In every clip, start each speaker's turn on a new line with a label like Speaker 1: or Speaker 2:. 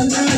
Speaker 1: Thank you.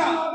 Speaker 2: জায়গা